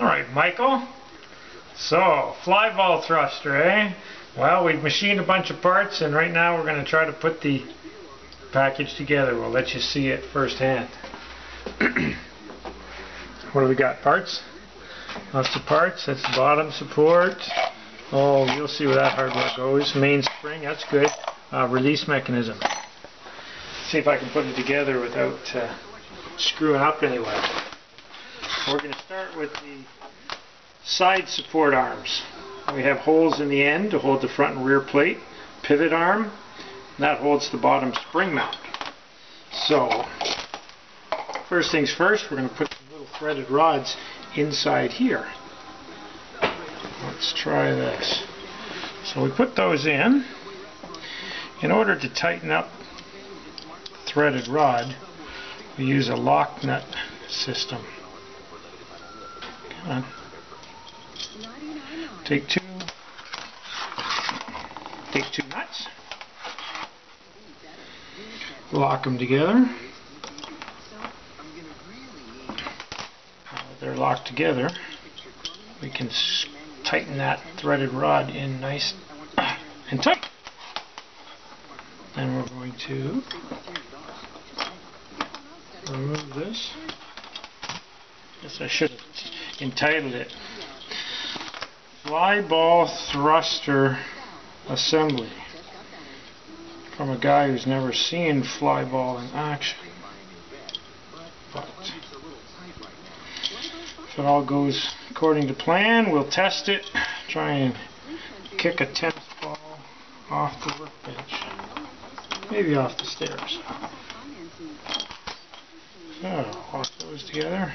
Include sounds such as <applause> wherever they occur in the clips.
Alright, Michael. So, fly ball thruster, eh? Well, we've machined a bunch of parts and right now we're going to try to put the package together. We'll let you see it firsthand. <clears throat> what do we got? Parts? Lots of parts. That's the bottom support. Oh, you'll see where that hardware goes. Main spring, that's good. Uh, release mechanism. See if I can put it together without uh, screwing up anyway. We're going to start with the side support arms. We have holes in the end to hold the front and rear plate, pivot arm, that holds the bottom spring mount. So, first things first, we're going to put some little threaded rods inside here. Let's try this. So we put those in. In order to tighten up threaded rod, we use a lock nut system. On. Take two. Take two nuts. Lock them together. Now they're locked together. We can tighten that threaded rod in nice <clears throat> and tight. Then we're going to remove this. Yes, I should have entitled it Fly Ball Thruster Assembly from a guy who's never seen fly ball in action. But if it all goes according to plan, we'll test it, try and kick a tennis ball off the workbench, maybe off the stairs. So, lock those together.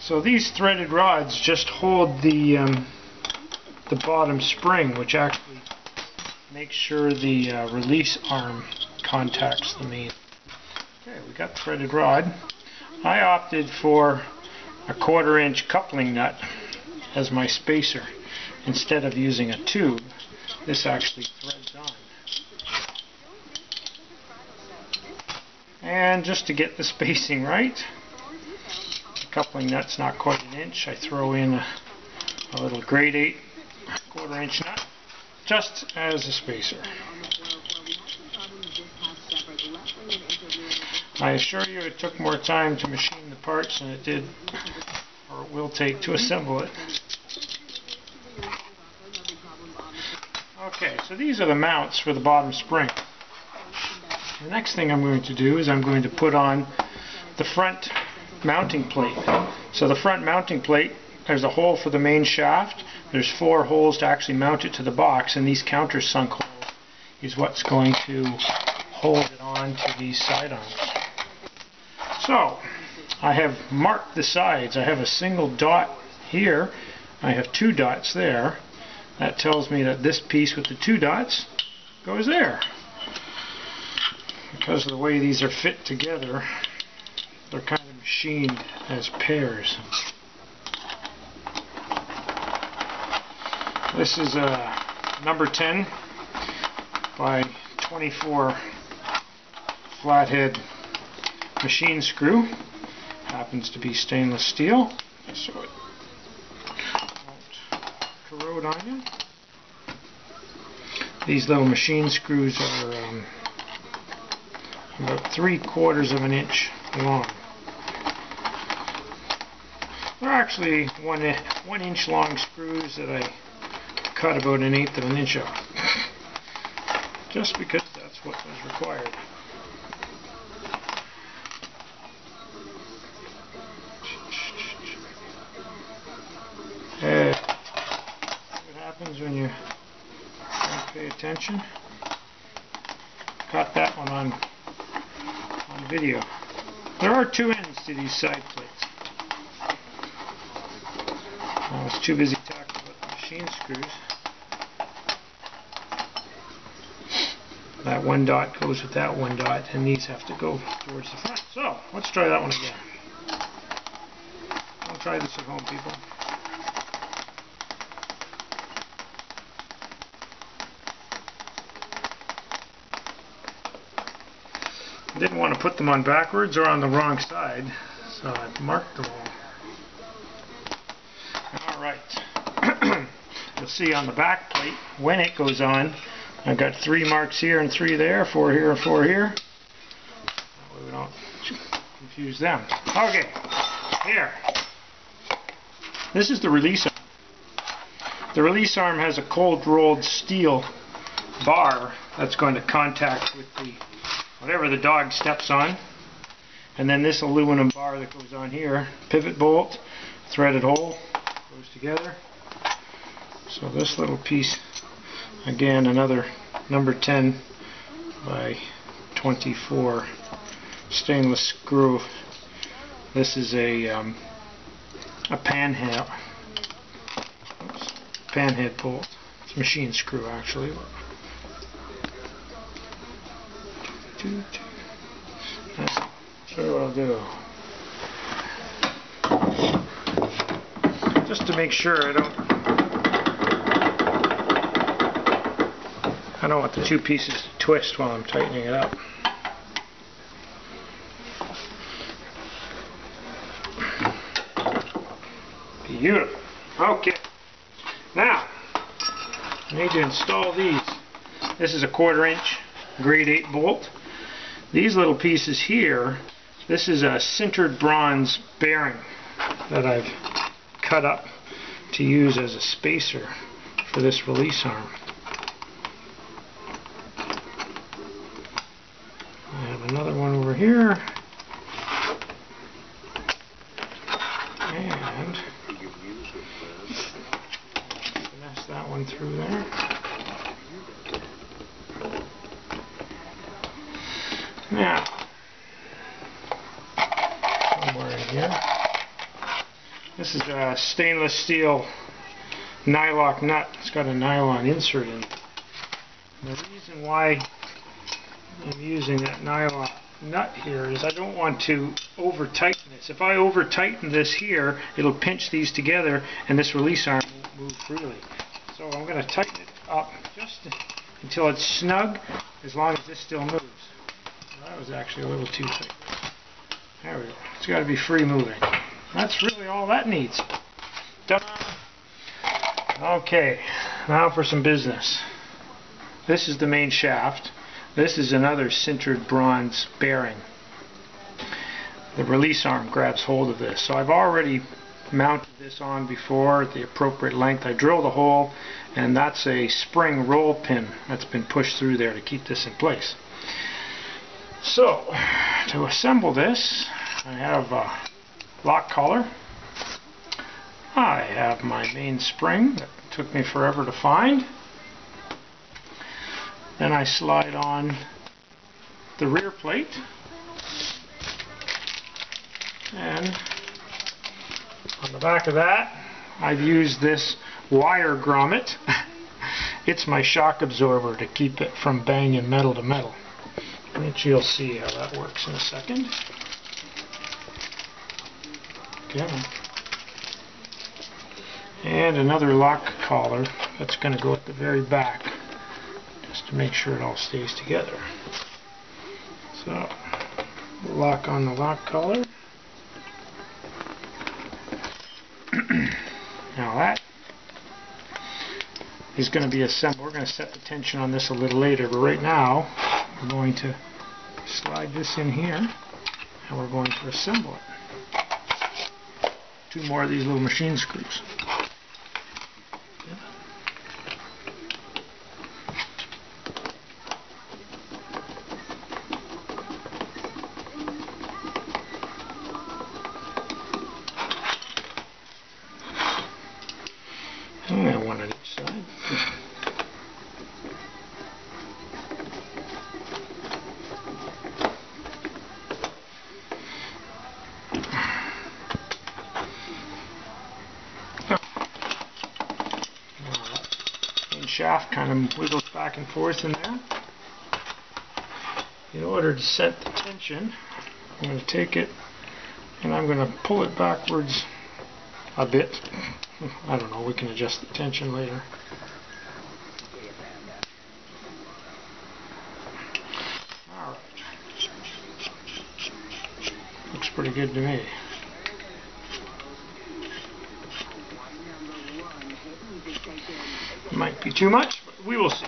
So these threaded rods just hold the um, the bottom spring, which actually makes sure the uh, release arm contacts the main. Okay, we got threaded rod. I opted for a quarter inch coupling nut as my spacer instead of using a tube. This actually threads on. And just to get the <laughs> spacing right, coupling nut's not quite an inch. I throw in a, a little grade 8 quarter inch nut just as a spacer. I assure you it took more time to machine the parts than it did or it will take to assemble it. Okay, so these are the mounts for the bottom spring. The next thing I'm going to do is I'm going to put on the front mounting plate. So the front mounting plate, there's a hole for the main shaft. There's four holes to actually mount it to the box, and these countersunk holes is what's going to hold it on to these side arms. So, I have marked the sides. I have a single dot here. I have two dots there. That tells me that this piece with the two dots goes there because of the way these are fit together, they're kind machined as pairs. This is a number 10 by 24 flathead machine screw. Happens to be stainless steel, so it won't corrode on you. These little machine screws are um, about three quarters of an inch long. They're actually one, one inch long screws that I cut about an eighth of an inch off. Just because that's what was required. Uh, what happens when you don't pay attention? Cut that one on on video. There are two ends to these side plates. I was too busy talking about machine screws. That one dot goes with that one dot, and these have to go towards the front. So, let's try that one again. Don't try this at home, people. Didn't want to put them on backwards or on the wrong side, so I've marked them all. Alright, you'll see on the back plate when it goes on, I've got three marks here and three there, four here and four here. We don't confuse them. Okay, here. This is the release arm. The release arm has a cold rolled steel bar that's going to contact with the whatever the dog steps on. And then this aluminum bar that goes on here, pivot bolt, threaded hole, goes together. So this little piece, again another number 10 by 24 stainless screw. This is a um, a oops, panhead bolt. It's a machine screw actually. So what I'll do. Just to make sure I don't I don't want the two pieces to twist while I'm tightening it up. Beautiful. Okay. Now, I need to install these. This is a quarter inch grade 8 bolt. These little pieces here, this is a sintered bronze bearing that I've cut up to use as a spacer for this release arm. I have another one over here. And finesse that one through there. Now, somewhere in here, this is a stainless steel nylock nut. It's got a nylon insert in it. The reason why I'm using that nylon nut here is I don't want to over tighten this. If I over tighten this here, it'll pinch these together and this release arm won't move freely. So I'm going to tighten it up just until it's snug as long as this still moves. That was actually a little too tight. There we go. It's got to be free moving. That's really all that needs. Done. Okay, now for some business. This is the main shaft. This is another sintered bronze bearing. The release arm grabs hold of this. So I've already mounted this on before at the appropriate length. I drilled a hole and that's a spring roll pin that's been pushed through there to keep this in place. So, to assemble this, I have a lock collar. I have my main spring that took me forever to find. Then I slide on the rear plate. And on the back of that, I've used this wire grommet. <laughs> it's my shock absorber to keep it from banging metal to metal which you'll see how that works in a second. Okay. And another lock collar that's going to go at the very back just to make sure it all stays together. So, lock on the lock collar. <clears throat> now that is going to be assembled. We're going to set the tension on this a little later, but right now we're going to slide this in here and we're going to assemble it. Two more of these little machine screws. Shaft kind of wiggles back and forth in there. In order to set the tension, I'm going to take it and I'm going to pull it backwards a bit. <laughs> I don't know, we can adjust the tension later. Alright. Looks pretty good to me. Might be too much, but we will see.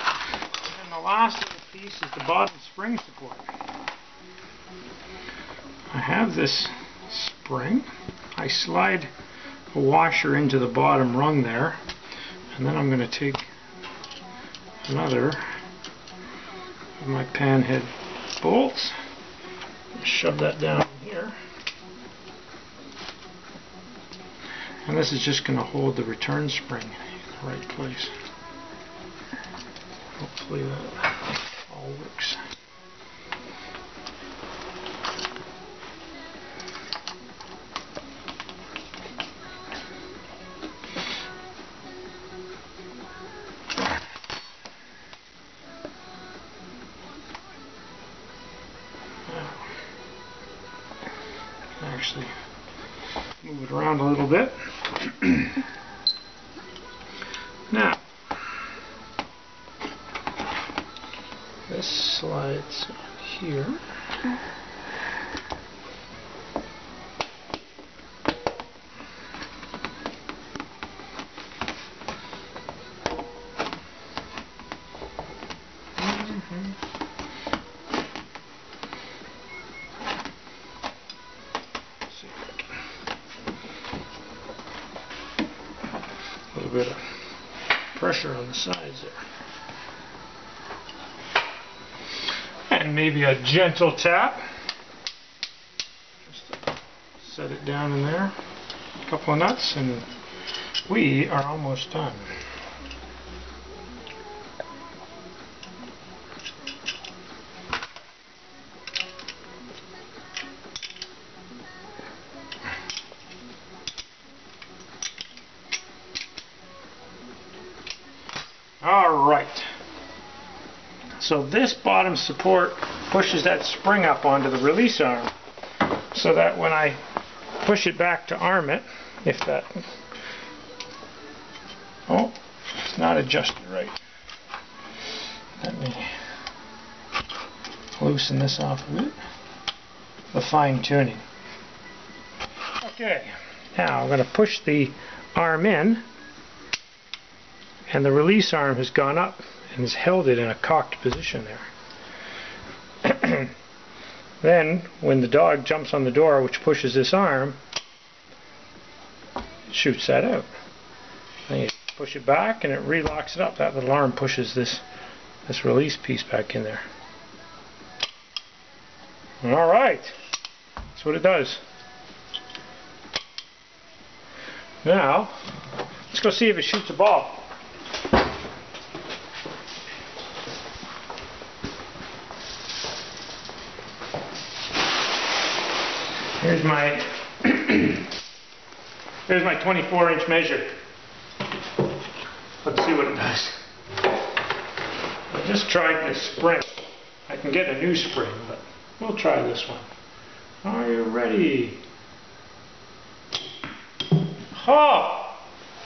And the last little piece is the bottom spring support. I have this spring. I slide a washer into the bottom rung there and then I'm going to take another of my pan head bolts shove that down here and this is just going to hold the return spring right place hopefully that all works actually move it around a little bit. <clears throat> now, this slides here. A little bit pressure on the sides there. And maybe a gentle tap. Just set it down in there. A couple of nuts and we are almost done. Alright. So this bottom support pushes that spring up onto the release arm so that when I push it back to arm it, if that... Oh, it's not adjusted right. Let me loosen this off a bit. The fine tuning. Okay, now I'm going to push the arm in and the release arm has gone up and has held it in a cocked position there. <clears throat> then, when the dog jumps on the door, which pushes this arm, it shoots that out. Then you push it back and it relocks it up. That little arm pushes this this release piece back in there. Alright, that's what it does. Now, let's go see if it shoots a ball. Here's my <clears throat> here's my 24 inch measure. Let's see what it does. I just tried this spring. I can get a new spring, but we'll try this one. Are you ready? Oh!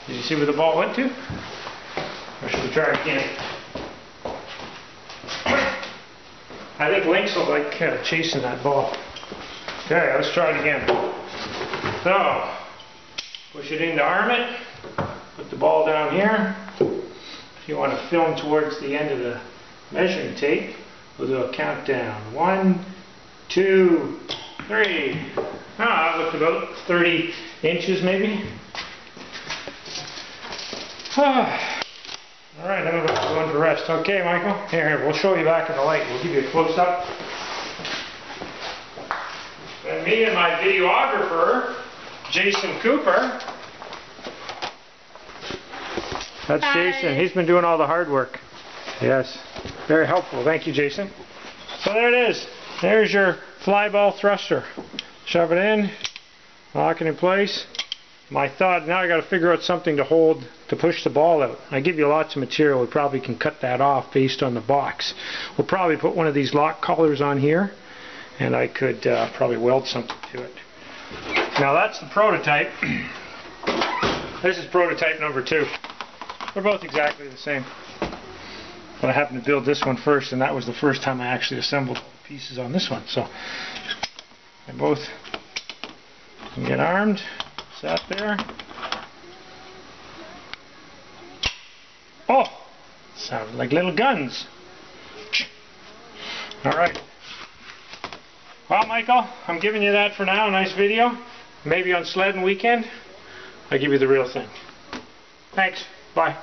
Did you see where the ball went to? Or should we try again? <clears throat> I think will like uh, chasing that ball. Okay, let's try it again. So, push it in to arm it. Put the ball down here. If you want to film towards the end of the measuring tape, we'll do a countdown. One, two, three. Ah, that looked about 30 inches maybe. Ah. <sighs> All right, I'm going to go into rest. Okay, Michael, here, here, we'll show you back in the light. We'll give you a close-up. And me and my videographer, Jason Cooper. That's Hi. Jason. He's been doing all the hard work. Yes. Very helpful. Thank you, Jason. So there it is. There's your fly ball thruster. Shove it in, lock it in place. My thought, now I got to figure out something to hold to push the ball out. I give you lots of material. We probably can cut that off based on the box. We'll probably put one of these lock collars on here and I could uh, probably weld something to it. Now that's the prototype. <clears throat> this is prototype number two. They're both exactly the same. But I happened to build this one first and that was the first time I actually assembled pieces on this one. So They both get armed. Sat there. Oh! Sounded like little guns. Alright. Well, Michael, I'm giving you that for now. A nice video. Maybe on sledding weekend, I give you the real thing. Thanks. Bye.